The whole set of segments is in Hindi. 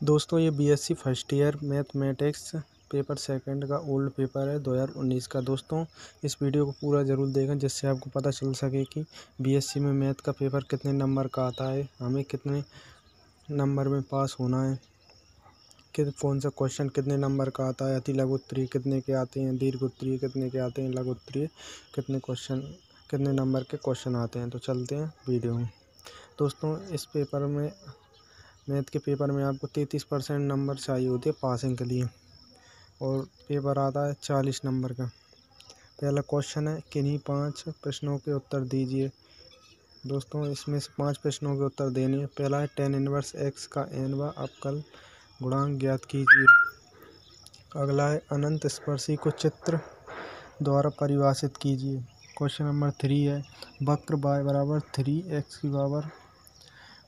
दोस्तों, ये BSc first year mathematics paper second का ओल्ड पेपर है 2019 का। दोस्तों, इस वीडियो को पूरा ज़रूर देखें, जिससे आपको पता चल सके कि बीएससी में मैथ का पेपर कितने नंबर का आता है, हमें कितने नंबर में पास होना है कि कौन सा क्वेश्चन कितने नंबर का आता है, अति लघु उत्तरीय कितने के आते हैं, दीर्घ उत्तरीय कितने के आते हैं, लघु उत्तरीय कितने क्वेश्चन कितने नंबर के क्वेश्चन आते हैं। तो चलते हैं वीडियो में। दोस्तों, इस पेपर में मैथ के पेपर में आपको तैंतीस परसेंट नंबर चाहिए होते हैं पासिंग के लिए। और पेपर आता है चालीस नंबर का। पहला क्वेश्चन है, किन्हीं पाँच प्रश्नों के उत्तर दीजिए। दोस्तों, इसमें से पाँच प्रश्नों के उत्तर देने हैं। पहला है टेन इनवर्स एक्स का एन व अवकल गुणांक ज्ञात कीजिए। अगला है अनंत स्पर्शी को चित्र द्वारा परिभाषित कीजिए। क्वेश्चन नंबर थ्री है, वक्र बाय बराबर थ्री एक्स की power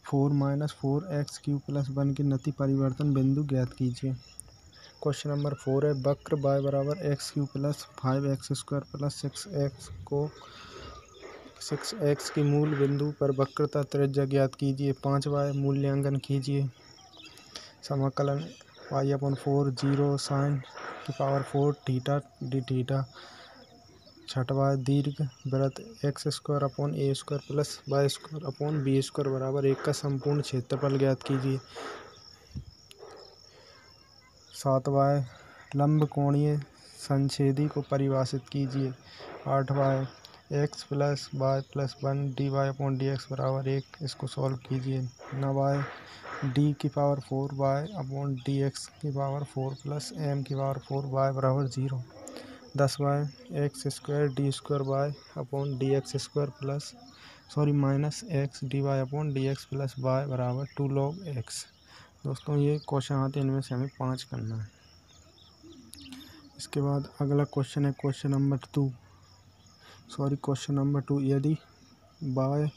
four minus four x cube plus one की नति परिवर्तन बिंदु ज्ञात कीजिए। क्वेश्चन नंबर फोर है, वक्र बाय बराबर x cube plus five x square plus six x को सिक्स एक्स की मूल बिंदु पर वक्रता त्रिज्या ज्ञात कीजिए। पाँच वाय मूल्यांकन कीजिए। समाकलन pi upon four zero sine की power four theta d theta. छठवा दीर्घ वृत्त x square upon a square plus y square upon b square बराबर एक का संपूर्ण क्षेत्रफल ज्ञात कीजिए। सातवा लंब कोणीय संच्छेदी को परिभाषित कीजिए। आठवा x plus y plus one d y upon d x बराबर एक, इसको सॉल्व कीजिए। नवाए डी की power four y upon d x की पावर फोर प्लस एम की पावर फोर वाई बराबर ज़ीरो दस y x square d square y upon d x square plus, sorry, minus x d y upon d x plus y बराबर टू लॉग एक्स। दोस्तों, ये क्वेश्चन आते हैं, इनमें से हमें पाँच करना है। इसके बाद अगला क्वेश्चन है question number two. Sorry, question number two, यदि y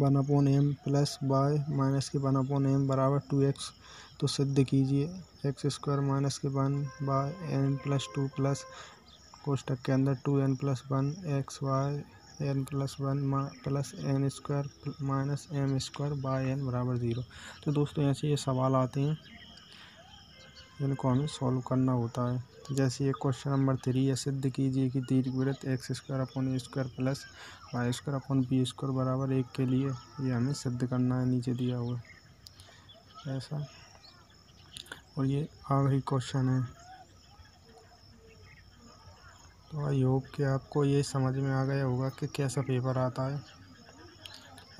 one upon m plus y minus के वन अपॉन एम बराबर टू एक्स तो सिद्ध कीजिए एक्स स्क्वायर माइनस के one y n plus two plus कोष्टक के अंदर two n plus one x y n plus one plus n square minus m square y n बराबर ज़ीरो तो दोस्तों ऐसे ये सवाल आते हैं। जिनको हमें सॉल्व करना होता है। तो जैसे ये क्वेश्चन नंबर थ्री है, सिद्ध कीजिए कि दीर्घवृत्त x square upon a square plus y square upon b square बराबर एक के लिए ये हमें सिद्ध करना है, नीचे दिया हुआ ऐसा। और ये आखिरी क्वेश्चन है। तो आई होप कि आपको ये समझ में आ गया होगा कि कैसा पेपर आता है।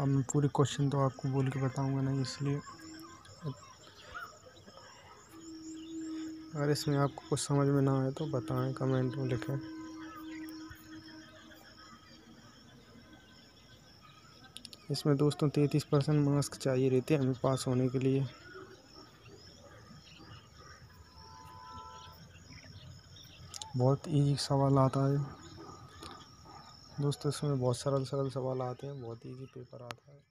अब मैं पूरी क्वेश्चन तो आपको बोल के बताऊँगा नहीं, इसलिए अगर इसमें आपको कुछ समझ में ना आए तो बताएँ, कमेंट में लिखें। इसमें दोस्तों तैंतीस परसेंट मास्क चाहिए रहते हैं, हमें पास होने के लिए। बहुत इजी सवाल आता है। दोस्तों, इसमें बहुत सरल सरल सवाल आते हैं, बहुत इजी पेपर आता है।